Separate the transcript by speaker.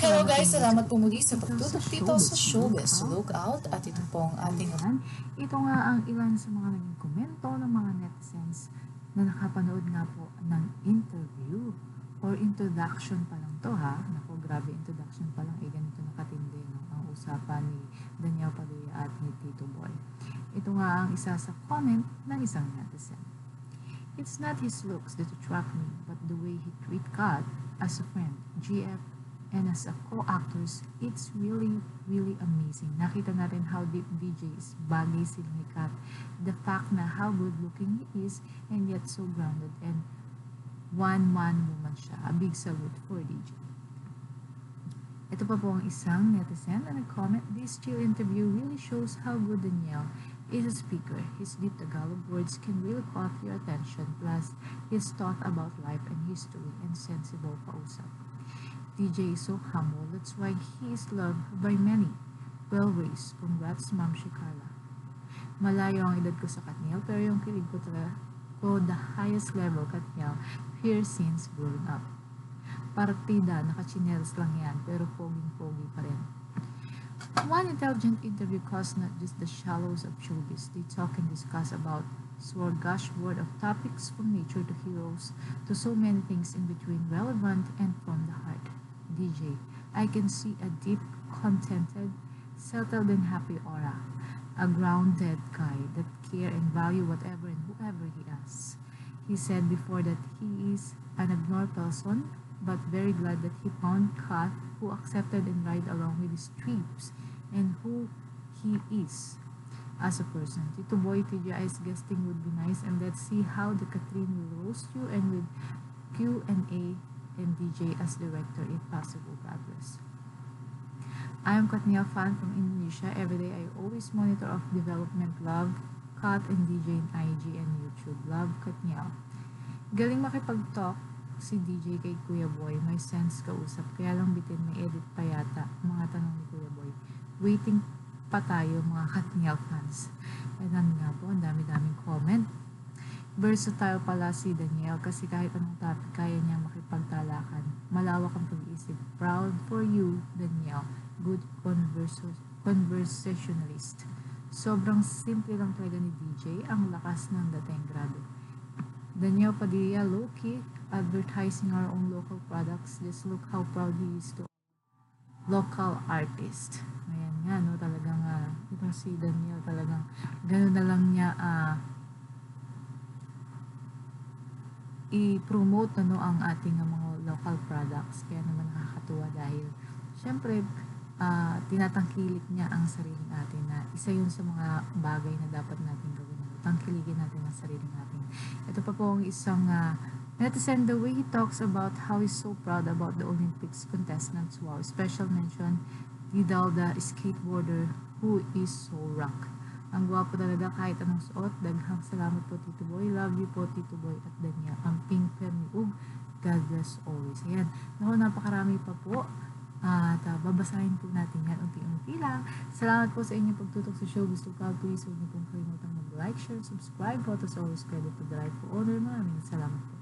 Speaker 1: Hello guys,
Speaker 2: po
Speaker 1: salamat po muli sa pagtutok dito sa
Speaker 2: Showbiz
Speaker 1: Lookout at ito pong ating
Speaker 2: Ayan. Ito nga ang ilan sa mga naging komento ng mga netizens na nakapanood nga po ng interview or introduction pa lang to ha. Naku, grabe introduction pa lang. Eh, ganito nakatindi no? ang usapan ni Daniel Padilla at ni Tito Boy. Ito nga ang isa sa comment ng isang netizen. It's not his looks that attract me, but the way he treat Kat as a friend, GF, and as a co-actors, it's really, really amazing. Nakita natin how deep DJ is bagay sila ni. The fact na how good looking he is and yet so grounded and one-man woman siya. A big salute for DJ. Ito pa po ang isang netizen na nag-comment, this chill interview really shows how good Daniel is a speaker. His deep Tagalog words can really caught your attention. Plus, his thought about life and history and sensible kausap. DJ is so humble. That's why he is loved by many. Well raised. Congrats, Ma'am Shikala. Malayo ang edad ko sa Katniel, pero yung kilig ko talaga ko the highest level Katniel here since growing up. Partida, nakachinelas lang yan, pero poging-pogi pa rin. One intelligent interview caused not just the shallows of showbiz. They talk and discuss about smorgasbord of topics from nature to heroes to so many things in between relevant and from the heart. DJ, I can see a deep, contented, settled and happy aura. A grounded guy that care and value whatever and whoever he asks. He said before that he is an ignored person, but very glad that he found Kat who accepted and ride along with his trips and who he is as a person. Tito Boy TGI's guesting would be nice and let's see how the Catherine will roast you and with Q&A and DJ as director if possible. Bless. I am Katnia fan from Indonesia. Every day I always monitor of development. Love Kat and DJ in IG and YouTube. Love Katnia. Galing makipag-talk si DJ kay Kuya Boy. May sense kausap. Kaya lang bitin may edit pa yata. Mga tanong ni Kuya Boy. Waiting pa tayo mga Katnia fans. Ayan nga po, ang dami-daming comment. Versatile pala si Daniel kasi kahit anong topic kaya niya makipagtalakan. Malawak ang pag-iisip. Proud for you, Daniel. Good converso- conversationalist. Sobrang simple lang talaga ni DJ. Ang lakas ng dating grabe. Daniel Padilla, low-key, advertising our own local products. Just look how proud he is to local artist. Ayan nga, no, talagang, uh, itong si Daniel talagang, gano'n na lang niya, ah, i-promote ano ang ating mga local products. Kaya naman nakakatuwa dahil syempre uh, tinatangkilik niya ang sarili natin na isa yun sa mga bagay na dapat natin gawin. Tangkiligin natin ang sarili natin. Ito pa po ang isang uh, netizen, the way he talks about how he's so proud about the Olympics contestants. Wow, special mention, Didal, the skateboarder who is so rock. Ang gwapo talaga kahit anong suot. Daghang salamat po Tito Boy. Love you po Tito Boy at Daniel. Ang pink pen ni Ug. God bless always. Ayan. Naku, napakarami pa po. At uh, babasahin po natin yan unti-unti lang. Salamat po sa inyong pagtutok sa show. Gusto ka, please huwag niyo pong kalimutang mag-like, share, subscribe. Photos always credit to the life owner. Maraming salamat po.